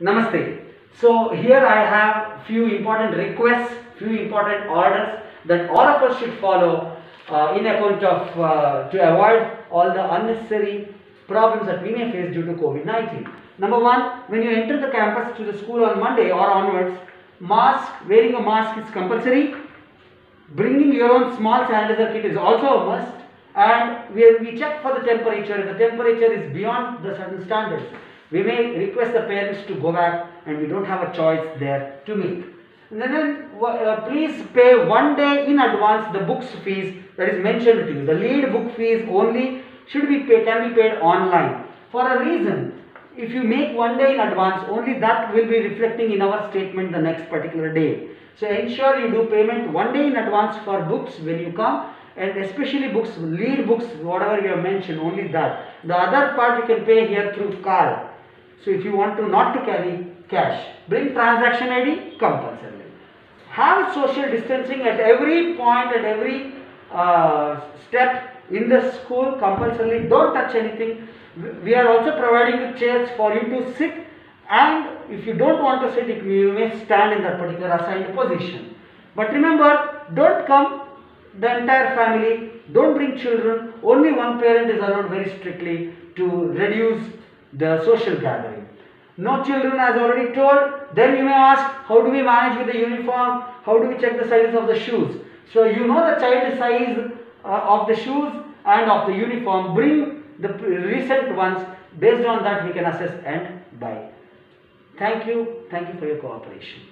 Namaste. So here I have few important requests, few important orders that all of us should follow uh, in account of uh, to avoid all the unnecessary problems that we may face due to COVID-19. Number one, when you enter the campus to the school on Monday or onwards, mask, wearing a mask is compulsory. Bringing your own small sanitizer kit is also a must. And we, we check for the temperature. If the temperature is beyond the certain standards, we may request the parents to go back and we don't have a choice there to make. And then uh, please pay one day in advance the books fees that is mentioned to you. The lead book fees only should be paid, can be paid online for a reason. If you make one day in advance, only that will be reflecting in our statement the next particular day. So ensure you do payment one day in advance for books when you come and especially books, lead books, whatever you have mentioned, only that. The other part you can pay here through card. So if you want to not to carry cash, bring transaction ID compulsorily. Have social distancing at every point, at every uh, step in the school compulsorily. Don't touch anything. We are also providing chairs for you to sit and if you don't want to sit, you may stand in that particular assigned position. But remember, don't come the entire family, don't bring children, only one parent is allowed very strictly to reduce the social gathering. No children as already told, then you may ask, how do we manage with the uniform? How do we check the sizes of the shoes? So you know the child size uh, of the shoes and of the uniform, bring the recent ones, based on that we can assess and buy. Thank you, thank you for your cooperation.